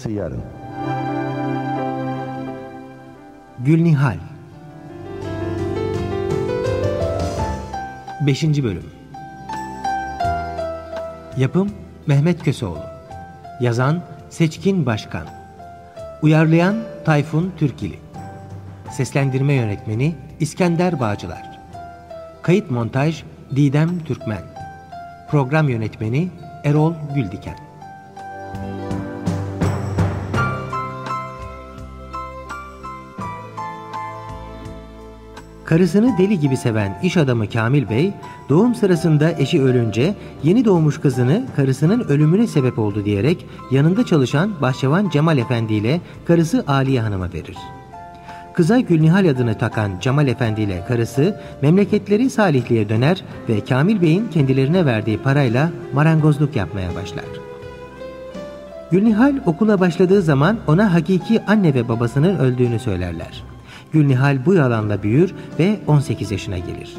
Arkası yarın. Gülnihal 5. Bölüm. Yapım Mehmet Köseoğlu. Yazan Seçkin Başkan. Uyarlayan Tayfun Türkili. Seslendirme Yönetmeni İskender Bağcılar. Kayıt Montaj Didem Türkmen. Program Yönetmeni Erol Güldiken Karısını deli gibi seven iş adamı Kamil Bey, doğum sırasında eşi ölünce yeni doğmuş kızını karısının ölümüne sebep oldu diyerek yanında çalışan Bahçevan Cemal Efendi ile karısı Aliye Hanım'a verir. Kıza Gülnihal adını takan Cemal Efendi ile karısı memleketleri Salihli'ye döner ve Kamil Bey'in kendilerine verdiği parayla marangozluk yapmaya başlar. Gülnihal okula başladığı zaman ona hakiki anne ve babasının öldüğünü söylerler. Gülnihal bu yalanla büyür ve 18 yaşına gelir.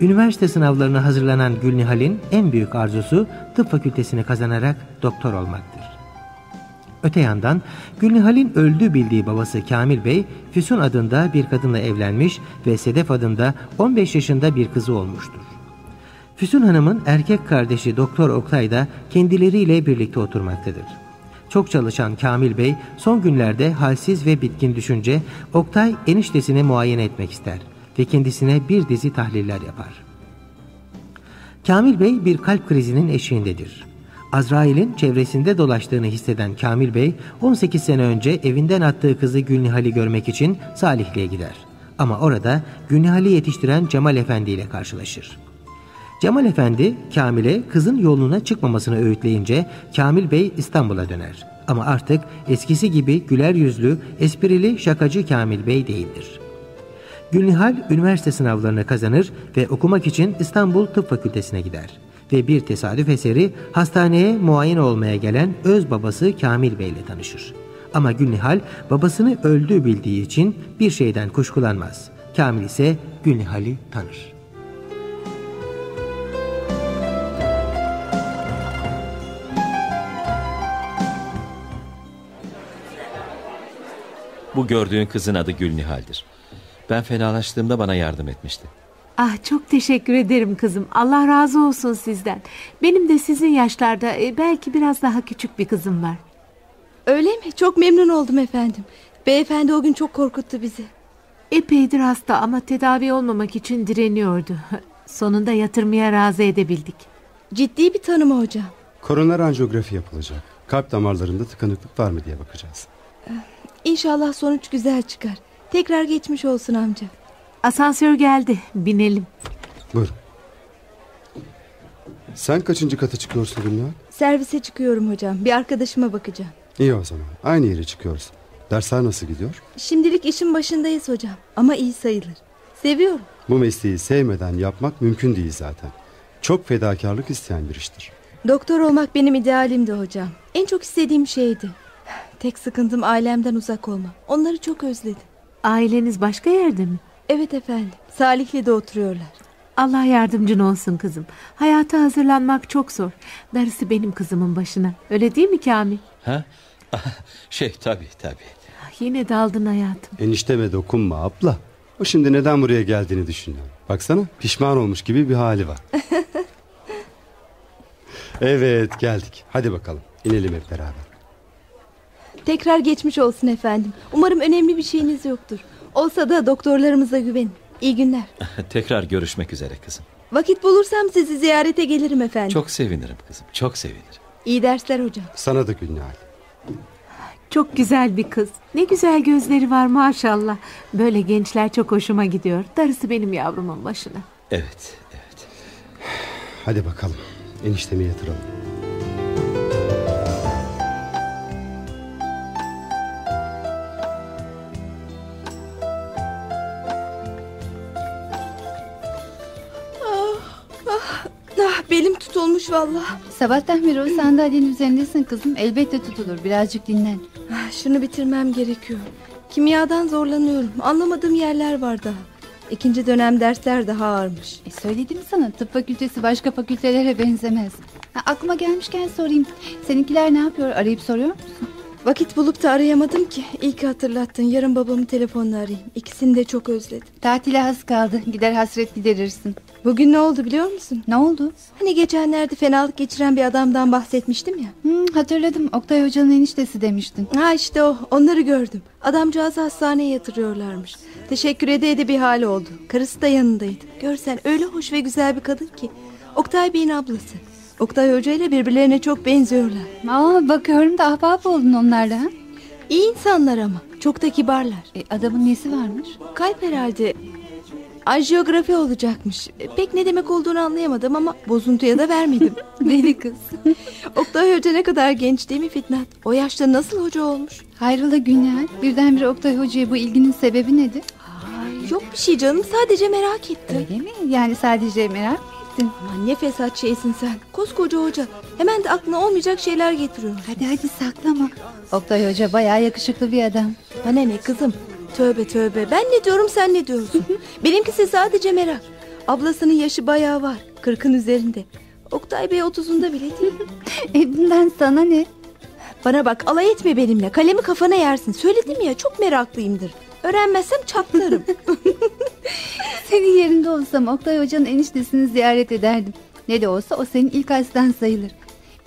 Üniversite sınavlarına hazırlanan Gülnihal'in en büyük arzusu tıp fakültesini kazanarak doktor olmaktır. Öte yandan Gülnihal'in öldüğü bildiği babası Kamil Bey, Füsun adında bir kadınla evlenmiş ve Sedef adında 15 yaşında bir kızı olmuştur. Füsun Hanım'ın erkek kardeşi Doktor Oktay da kendileriyle birlikte oturmaktadır. Çok çalışan Kamil Bey son günlerde halsiz ve bitkin düşünce Oktay eniştesini muayene etmek ister ve kendisine bir dizi tahliller yapar. Kamil Bey bir kalp krizinin eşiğindedir. Azrail'in çevresinde dolaştığını hisseden Kamil Bey 18 sene önce evinden attığı kızı Gülnihal'i görmek için Salihli'ye gider. Ama orada Gülnihal'i yetiştiren Cemal Efendi ile karşılaşır. Cemal Efendi Kamil'e kızın yoluna çıkmamasını öğütleyince Kamil Bey İstanbul'a döner. Ama artık eskisi gibi güler yüzlü, esprili şakacı Kamil Bey değildir. Gülnihal üniversite sınavlarını kazanır ve okumak için İstanbul Tıp Fakültesine gider. Ve bir tesadüf eseri hastaneye muayene olmaya gelen öz babası Kamil Bey ile tanışır. Ama Gülnihal babasını öldüğü bildiği için bir şeyden kuşkulanmaz. Kamil ise Gülnihal'i tanır. Bu gördüğün kızın adı Gülnihal'dir. Ben fenalaştığımda bana yardım etmişti. Ah çok teşekkür ederim kızım. Allah razı olsun sizden. Benim de sizin yaşlarda e, belki biraz daha küçük bir kızım var. Öyle mi? Çok memnun oldum efendim. Beyefendi o gün çok korkuttu bizi. Epeydir hasta ama tedavi olmamak için direniyordu. Sonunda yatırmaya razı edebildik. Ciddi bir tanıma hocam. Koroner anjiyografi yapılacak. Kalp damarlarında tıkanıklık var mı diye bakacağız. İnşallah sonuç güzel çıkar. Tekrar geçmiş olsun amca. Asansör geldi. Binelim. Buyur. Sen kaçıncı kata çıkıyorsun Dünya? Servise çıkıyorum hocam. Bir arkadaşıma bakacağım. İyi o zaman. Aynı yere çıkıyoruz. Dersler nasıl gidiyor? Şimdilik işin başındayız hocam. Ama iyi sayılır. Seviyorum. Bu mesleği sevmeden yapmak mümkün değil zaten. Çok fedakarlık isteyen bir iştir. Doktor olmak benim idealimdi hocam. En çok istediğim şeydi. Tek sıkıntım ailemden uzak olmam. Onları çok özledim. Aileniz başka yerde mi? Evet efendim. Salihli'de oturuyorlar. Allah yardımcın olsun kızım. Hayata hazırlanmak çok zor. Darısı benim kızımın başına. Öyle değil mi Kamil? Ha? Şey tabii tabii. Ah, yine daldın hayatım. Enişteme dokunma abla. O şimdi neden buraya geldiğini düşünüyor. Baksana pişman olmuş gibi bir hali var. evet geldik. Hadi bakalım inelim hep beraber. Tekrar geçmiş olsun efendim. Umarım önemli bir şeyiniz yoktur. Olsa da doktorlarımıza güvenin. İyi günler. Tekrar görüşmek üzere kızım. Vakit bulursam sizi ziyarete gelirim efendim. Çok sevinirim kızım. Çok sevinirim. İyi dersler hocam. Sana da Gülnihal. Çok güzel bir kız. Ne güzel gözleri var maşallah. Böyle gençler çok hoşuma gidiyor. Darısı benim yavrumun başına. Evet, evet. Hadi bakalım. Eniştemi yatıralım. Tutulmuş valla. Sabahtan beri o sandalyenin üzerindesin kızım. Elbette tutulur. Birazcık dinlen. Ah, şunu bitirmem gerekiyor. Kimyadan zorlanıyorum. Anlamadığım yerler var daha. İkinci dönem dersler daha ağırmış. E söyledim sana tıp fakültesi başka fakültelere benzemez. Ha, aklıma gelmişken sorayım. Seninkiler ne yapıyor? Arayıp soruyor musun? Vakit bulup da arayamadım ki. İyi ki hatırlattın. Yarın babamın telefonunu arayayım. İkisini de çok özledim. Tatile az kaldı. Gider hasret giderirsin. Bugün ne oldu biliyor musun? Ne oldu? Hani geçenlerde fenalık geçiren bir adamdan bahsetmiştim ya. Hmm, hatırladım. Oktay Hoca'nın eniştesi demiştin. Ha işte o. Onları gördüm. Adamcağızı hastaneye yatırıyorlarmış. Teşekkür ede ede bir hal oldu. Karısı da yanındaydı. Görsen öyle hoş ve güzel bir kadın ki. Oktay Bey'in ablası. Oktay Hoca ile birbirlerine çok benziyorlar. Aa, bakıyorum da ahbap oldun onlarla. Ha? İyi insanlar ama. Çok da kibarlar. E, adamın nesi varmış? Kalp herhalde. Anjiyografi olacakmış. Pek ne demek olduğunu anlayamadım ama bozuntuya da vermedim. Deli kız. Oktay Hoca ne kadar genç değil mi Fitnat? O yaşta nasıl hoca olmuş? Hayrola Günel? Birdenbire Oktay Hoca'ya bu ilginin sebebi nedir? Yok bir şey canım sadece merak ettim. Öyle mi? Yani sadece merak ettin? Aman ne fesat şeysin sen. Koskoca hoca. Hemen de aklına olmayacak şeyler getiriyor. Hadi hadi saklama. Oktay Hoca bayağı yakışıklı bir adam. Bana ne kızım? Tövbe tövbe. Ben ne diyorum sen ne diyorsun? Benimkisi sadece merak. Ablasının yaşı bayağı var. Kırkın üzerinde. Oktay Bey otuzunda bile değil. E bundan sana ne? Bana bak alay etme benimle. Kalemi kafana yersin. Söyledim ya çok meraklıyımdır. Öğrenmezsem çatlarım. Senin yerinde olsam Oktay Hoca'nın eniştesini ziyaret ederdim. Ne de olsa o senin ilk hastan sayılır.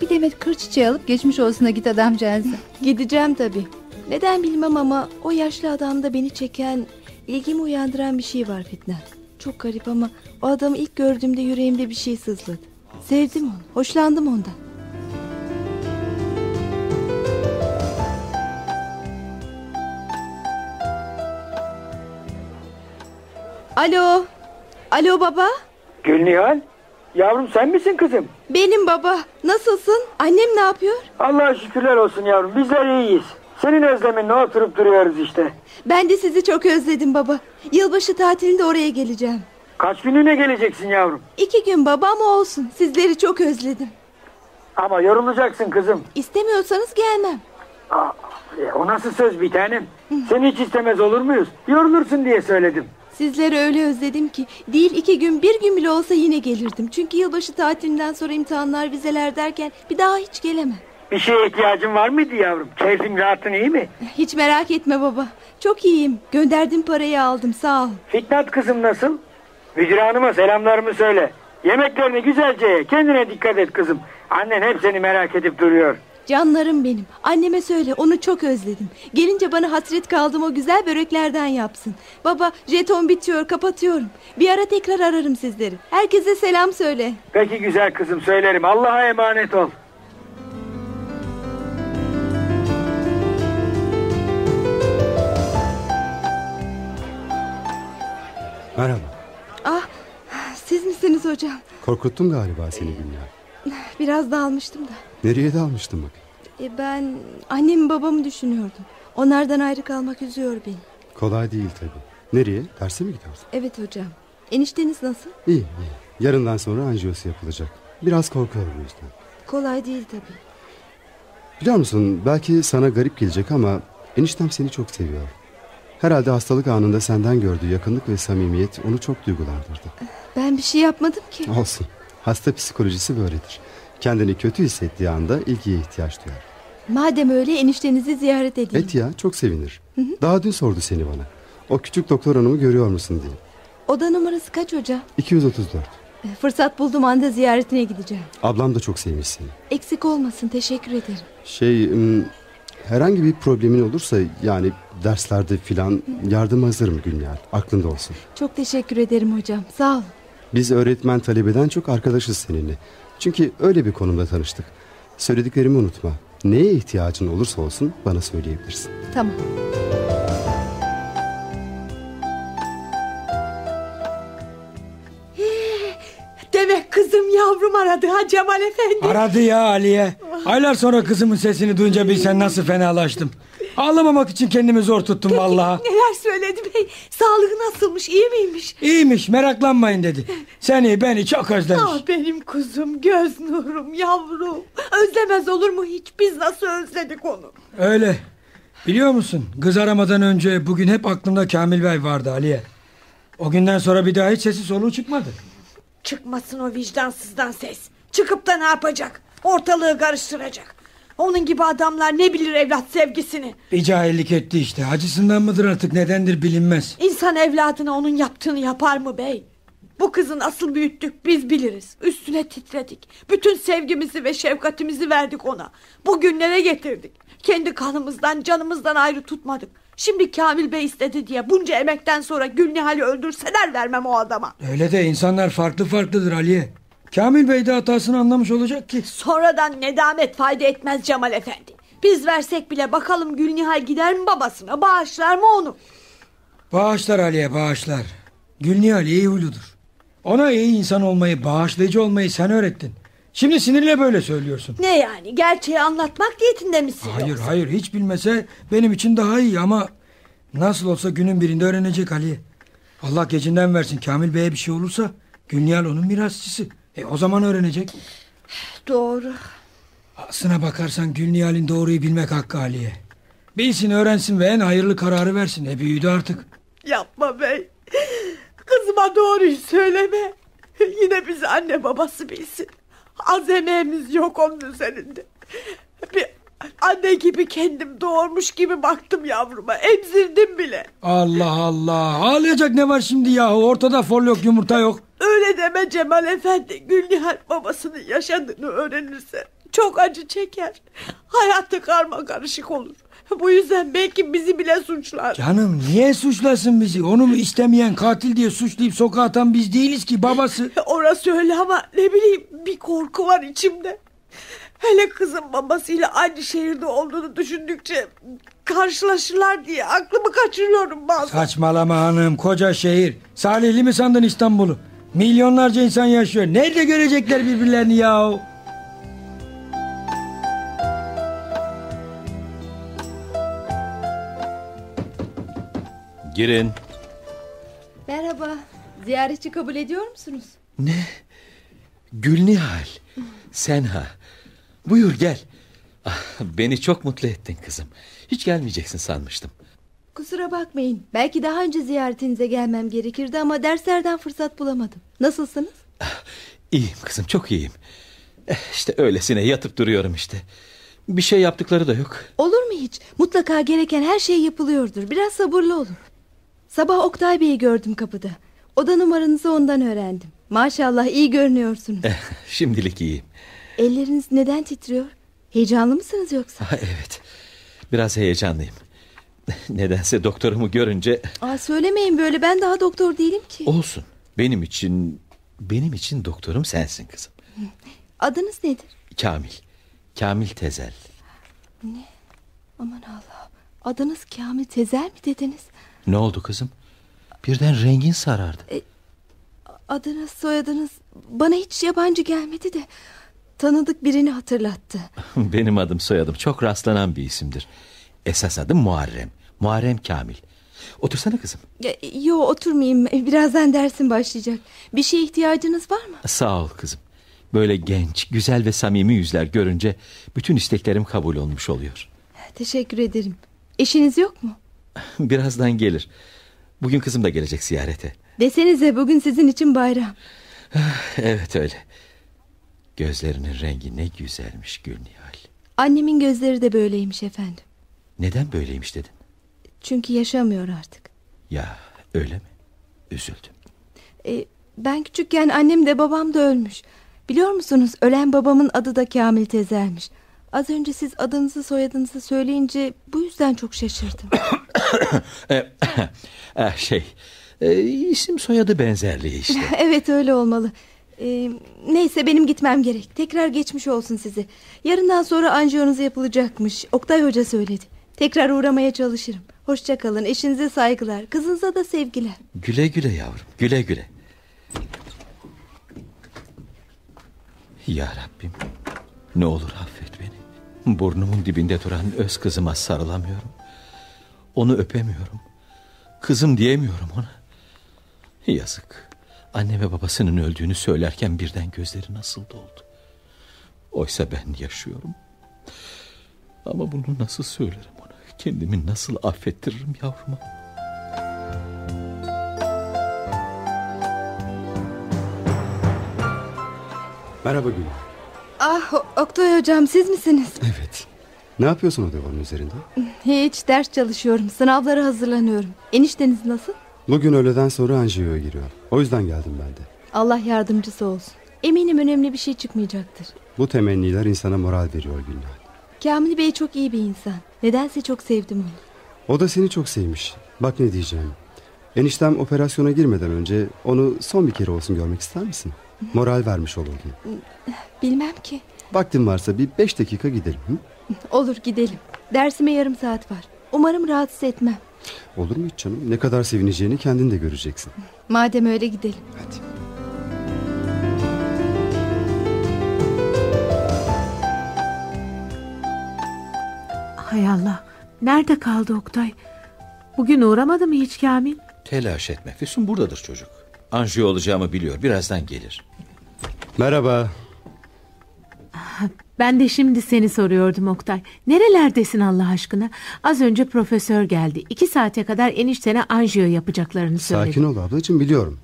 Bir demet kır çiçeği alıp geçmiş olsuna git adamcağıza. Gideceğim tabii. Neden bilmem ama o yaşlı adamda beni çeken, ilgimi uyandıran bir şey var Fitnat. Çok garip ama o adamı ilk gördüğümde yüreğimde bir şey sızladı. Sevdim onu, hoşlandım ondan. Alo, alo baba. Gülnihal, yavrum sen misin kızım? Benim baba. Nasılsın? Annem ne yapıyor? Allah'a şükürler olsun yavrum, bizler iyiyiz. Senin özleminle oturup duruyoruz işte. Ben de sizi çok özledim baba. Yılbaşı tatilinde oraya geleceğim. Kaç gününe geleceksin yavrum? İki gün baba ama olsun. Sizleri çok özledim. Ama yorulacaksın kızım. İstemiyorsanız gelmem. Aa, e, o nasıl söz bir tanem? Seni hiç istemez olur muyuz? Yorulursun diye söyledim. Sizleri öyle özledim ki değil iki gün bir gün bile olsa yine gelirdim. Çünkü yılbaşı tatilinden sonra imtihanlar vizeler derken bir daha hiç gelemem. Bir şeye ihtiyacın var mıydı yavrum? Keyfin rahatın iyi mi? Hiç merak etme baba. Çok iyiyim. Gönderdiğim parayı aldım sağ ol. Fitnat kızım nasıl? Hanıma selamlarımı söyle. Yemeklerini güzelce ye. Kendine dikkat et kızım. Annen hep seni merak edip duruyor. Canlarım benim. Anneme söyle onu çok özledim. Gelince bana hasret kaldım o güzel böreklerden yapsın. Baba jeton bitiyor kapatıyorum. Bir ara tekrar ararım sizleri. Herkese selam söyle. Peki güzel kızım söylerim. Allah'a emanet ol. Merhaba. Ah siz misiniz hocam? Korkuttum galiba seni Günya. Biraz dağılmıştım da. Nereye dalmıştın bak. E ben annemi babamı düşünüyordum. Onlardan ayrı kalmak üzüyor beni. Kolay değil tabii. Nereye? Derse mi gidiyorsun? Evet hocam. Enişteniz nasıl? İyi iyi. Yarından sonra anjiyosu yapılacak. Biraz korkuyorum o yüzden. Kolay değil tabii. Biliyor musun belki sana garip gelecek ama eniştem seni çok seviyor. Herhalde hastalık anında senden gördüğü yakınlık ve samimiyet onu çok duygulandırdı. Ben bir şey yapmadım ki. Olsun. Hasta psikolojisi böyledir. Kendini kötü hissettiği anda ilgiye ihtiyaç duyar. Madem öyle eniştenizi ziyaret edeyim. Et ya çok sevinir. Daha dün sordu seni bana. O küçük doktor hanımı görüyor musun diye. Oda numarası kaç hoca? 234. E, Fırsat buldum anda ziyaretine gideceğim. Ablam da çok sevmiş seni. Eksik olmasın teşekkür ederim. Şey herhangi bir problemin olursa yani derslerde filan yardım hazırım Günyar. Aklında olsun. Çok teşekkür ederim hocam sağ ol. Biz öğretmen talebeden çok arkadaşız seninle. Çünkü öyle bir konumda tanıştık. Söylediklerimi unutma. Neye ihtiyacın olursa olsun bana söyleyebilirsin. Tamam. Demek kızım yavrum aradı ha Cemal Efendi. Aradı ya Aliye. Aylar sonra kızımın sesini duyunca bilsen nasıl fenalaştım. Ağlamamak için kendimi zor tuttum vallahi. Neler söyledi bey? Sağlığı nasılmış iyi miymiş? İyiymiş meraklanmayın dedi. Seni beni çok özlemiş. Ah benim kuzum göz nurum yavrum. Özlemez olur mu hiç? Biz nasıl özledik onu? Öyle. Biliyor musun kız aramadan önce bugün hep aklımda Kamil Bey vardı Aliye. O günden sonra bir daha hiç sesi soluğu çıkmadı. Çıkmasın o vicdansızdan ses. Çıkıp da ne yapacak? Ortalığı karıştıracak. Onun gibi adamlar ne bilir evlat sevgisini. Bir cahillik etti işte. Acısından mıdır artık nedendir bilinmez. İnsan evladına onun yaptığını yapar mı bey? Bu kızın asıl büyüttük biz biliriz. Üstüne titredik. Bütün sevgimizi ve şefkatimizi verdik ona. Bugünlere getirdik. Kendi kanımızdan canımızdan ayrı tutmadık. Şimdi Kamil Bey istedi diye bunca emekten sonra Gülnihal'i öldürseler vermem o adama. Öyle de insanlar farklı farklıdır Aliye. Kamil Bey de hatasını anlamış olacak ki. Sonradan nedamet fayda etmez Cemal Efendi. Biz versek bile bakalım Gülnihal gider mi babasına bağışlar mı onu? Bağışlar Aliye bağışlar. Gülnihal iyi huyludur. Ona iyi insan olmayı, bağışlayıcı olmayı sen öğrettin. Şimdi sinirle böyle söylüyorsun. Ne yani gerçeği anlatmak niyetinde misin Hayır yoksa? hayır hiç bilmese benim için daha iyi ama nasıl olsa günün birinde öğrenecek Ali. Allah gecinden versin Kamil Bey'e bir şey olursa Gülnihal onun mirasçısı. E o zaman öğrenecek. Doğru. Aslına bakarsan Gülnihal'in doğruyu bilmek hakkı Ali'ye. Bilsin öğrensin ve en hayırlı kararı versin. E büyüdü artık. Yapma bey. Kızıma doğruyu söyleme. Yine bizi anne babası bilsin. Az emeğimiz yok onun üzerinde. Anne gibi kendim doğurmuş gibi baktım yavruma. Emzirdim bile. Allah Allah. Ağlayacak ne var şimdi yahu? Ortada fol yok yumurta yok. Öyle deme Cemal Efendi. Gülnihal babasının yaşadığını öğrenirse çok acı çeker. Hayatı karma karışık olur. Bu yüzden belki bizi bile suçlar. Canım niye suçlasın bizi? Onu mu istemeyen katil diye suçlayıp sokağa atan biz değiliz ki babası. Orası öyle ama ne bileyim bir korku var içimde. Hele kızın babasıyla aynı şehirde olduğunu düşündükçe karşılaşırlar diye aklımı kaçırıyorum bazen. Saçmalama hanım koca şehir. Salihli mi sandın İstanbul'u? Milyonlarca insan yaşıyor. Nerede görecekler birbirlerini yahu? Girin. Merhaba. Ziyaretçi kabul ediyor musunuz? Ne? Gülnihal. Sen ha. Buyur gel. Ah, beni çok mutlu ettin kızım. Hiç gelmeyeceksin sanmıştım. Kusura bakmayın. Belki daha önce ziyaretinize gelmem gerekirdi ama derslerden fırsat bulamadım. Nasılsınız? İyiyim kızım çok iyiyim. Eh, İşte öylesine yatıp duruyorum işte. Bir şey yaptıkları da yok. Olur mu hiç? Mutlaka gereken her şey yapılıyordur. Biraz sabırlı olun. Sabah Oktay Bey'i gördüm kapıda. Oda numaranızı ondan öğrendim. Maşallah iyi görünüyorsunuz. Eh, Şimdilik iyiyim. Elleriniz neden titriyor? Heyecanlı mısınız yoksa? Ha, evet. Biraz heyecanlıyım. Nedense doktorumu görünce Aa, söylemeyin böyle ben daha doktor değilim ki. olsun. Benim için benim için doktorum sensin kızım. Adınız nedir? Kamil. Kamil Tezel. Ne? Aman Allah. Adınız Kamil Tezer mi dediniz? Ne oldu kızım? Birden rengin sarardı. Adınız soyadınız bana hiç yabancı gelmedi de tanıdık birini hatırlattı. Benim adım soyadım çok rastlanan bir isimdir. Esas adım Muharrem. Muharrem Kamil. Otursana kızım. Yo oturmayayım birazdan dersim başlayacak. Bir şeye ihtiyacınız var mı? Sağ ol kızım. Böyle genç, güzel ve samimi yüzler görünce bütün isteklerim kabul olmuş oluyor. Teşekkür ederim. Eşiniz yok mu? Birazdan gelir. Bugün kızım da gelecek ziyarete. Desenize bugün sizin için bayram. Evet öyle. Gözlerinin rengi ne güzelmiş Gülnihal. Annemin gözleri de böyleymiş efendim. Neden böyleymiş dedin? Çünkü yaşamıyor artık. Ya öyle mi? Üzüldüm. E, ben küçükken annem de babam da ölmüş. Biliyor musunuz ölen babamın adı da Kamil Tezer'miş. Az önce siz adınızı soyadınızı söyleyince bu yüzden çok şaşırdım. Eh, eh, şey, e, isim soyadı benzerliği işte. evet öyle olmalı. E, neyse benim gitmem gerek. Tekrar geçmiş olsun size. Yarından sonra anjiyonuz yapılacakmış. Oktay Hoca söyledi. Tekrar uğramaya çalışırım. Hoşça kalın. Eşinize saygılar. Kızınıza da sevgiler. Güle güle yavrum, güle güle. Ya Rabbim, ne olur affet beni. Burnumun dibinde duran öz kızıma sarılamıyorum. Onu öpemiyorum. Kızım diyemiyorum ona. Yazık. Anne ve babasının öldüğünü söylerken birden gözleri nasıl doldu. Oysa ben yaşıyorum. Ama bunu nasıl söylerim ona? Kendimi nasıl affettiririm yavruma? Merhaba Gül. Ah Oktay hocam siz misiniz? Evet. Ne yapıyorsun o devanın üzerinde? Hiç ders çalışıyorum. Sınavlara hazırlanıyorum. Enişteniz nasıl? Bugün öğleden sonra anjiyoya giriyor. O yüzden geldim ben de. Allah yardımcısı olsun. Eminim önemli bir şey çıkmayacaktır. Bu temenniler insana moral veriyor Gülnihal. Kamil Bey çok iyi bir insan. Nedense çok sevdim onu. O da seni çok sevmiş. Bak ne diyeceğim. Eniştem operasyona girmeden önce onu son bir kere olsun görmek ister misin? Moral vermiş olurdun. Bilmem ki. Vaktin varsa bir beş dakika gidelim. Hı? Olur gidelim. Dersime yarım saat var. Umarım rahatsız etmem. Olur mu hiç canım? Ne kadar sevineceğini kendin de göreceksin. Madem öyle gidelim. Hadi. Hay Allah. Nerede kaldı Oktay? Bugün uğramadı mı hiç Kamil? Telaş etme. Füsun buradadır çocuk. Anjiyo olacağımı biliyor. Birazdan gelir. Merhaba. Ben de şimdi seni soruyordum Oktay. Nerelerdesin Allah aşkına? Az önce profesör geldi. İki saate kadar eniştene anjiyo yapacaklarını söyledi. Sakin ol ablacığım biliyorum.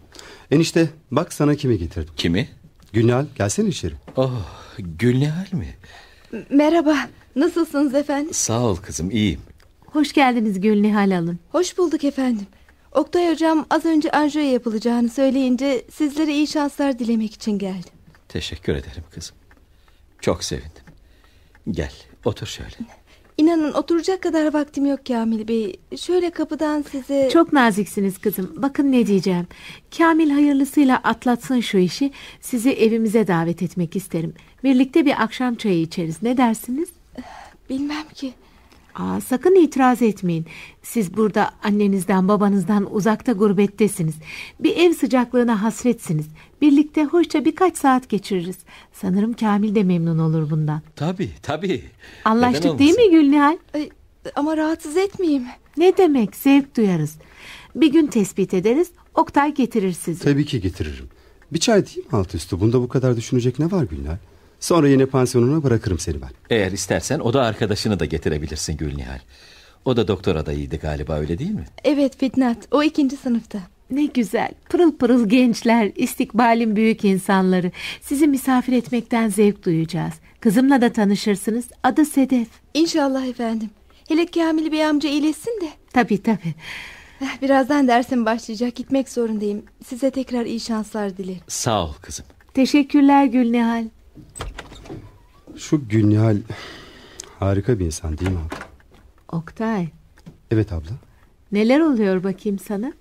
Enişte bak sana kimi getirdim. Kimi? Gülnihal gelsene içeri. Oh, Gülnihal mi? Merhaba. Nasılsınız efendim? Sağ ol kızım, iyiyim. Hoş geldiniz Gülnihal Hanım. Hoş bulduk efendim. Oktay hocam az önce anjiyo yapılacağını söyleyince sizlere iyi şanslar dilemek için geldim. Teşekkür ederim kızım. Çok sevindim. Gel, otur şöyle. İnanın oturacak kadar vaktim yok Kamil Bey. Şöyle kapıdan size... Çok naziksiniz kızım. Bakın ne diyeceğim. Kamil hayırlısıyla atlatsın şu işi. Sizi evimize davet etmek isterim. Birlikte bir akşam çayı içeriz. Ne dersiniz? Bilmem ki. Aa, sakın itiraz etmeyin. Siz burada annenizden babanızdan uzakta gurbettesiniz. Bir ev sıcaklığına hasretsiniz. Birlikte hoşça birkaç saat geçiririz. Sanırım Kamil de memnun olur bundan. Tabii, tabii. Anlaştık değil mi? Gülnihal? Ay, ama rahatsız etmeyeyim. Ne demek zevk duyarız. Bir gün tespit ederiz. Oktay getirir sizi. Tabii ki getiririm. Bir çay değil mi alt üstü? Bunda bu kadar düşünecek ne var Gülnihal? Sonra yine pansiyonuna bırakırım seni ben. Eğer istersen o da arkadaşını da getirebilirsin Gülnihal. O da doktor adayıydı galiba öyle değil mi? Evet Fitnat o ikinci sınıfta. Ne güzel. Pırıl pırıl gençler, istikbalin büyük insanları. Sizi misafir etmekten zevk duyacağız. Kızımla da tanışırsınız. Adı Sedef. İnşallah efendim. Hele Kamil Bey amca iyileşsin de. Tabii tabii. Eh, Birazdan dersim başlayacak gitmek zorundayım. Size tekrar iyi şanslar dilerim. Sağ ol kızım. Teşekkürler Gülnihal. Şu Gülnihal harika bir insan değil mi abla? Oktay, Evet abla. neler oluyor bakayım sana?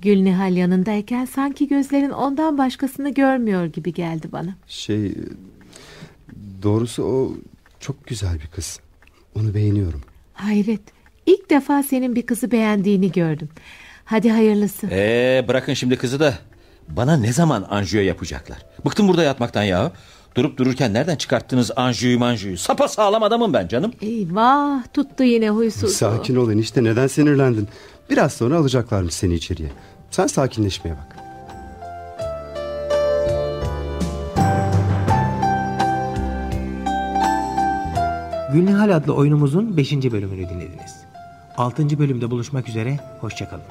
Gülnihal yanındayken sanki gözlerin ondan başkasını görmüyor gibi geldi bana. Şey doğrusu o çok güzel bir kız. Onu beğeniyorum. Hayret. İlk defa senin bir kızı beğendiğini gördüm. Hadi hayırlısı. Ee, bırakın şimdi kızı da. Bana ne zaman anjiyo yapacaklar? Bıktım burada yatmaktan ya. Durup dururken nereden çıkarttınız anjiyoyu manjiyoyu? Sapa sağlam adamım ben canım. Eyvah tuttu yine huysuz. Sakin ol enişte neden sinirlendin? Biraz sonra alacaklarmış seni içeriye. Sen sakinleşmeye bak. Gülnihal adlı oyunumuzun 5. bölümünü dinlediniz. 6. bölümde buluşmak üzere, hoşçakalın.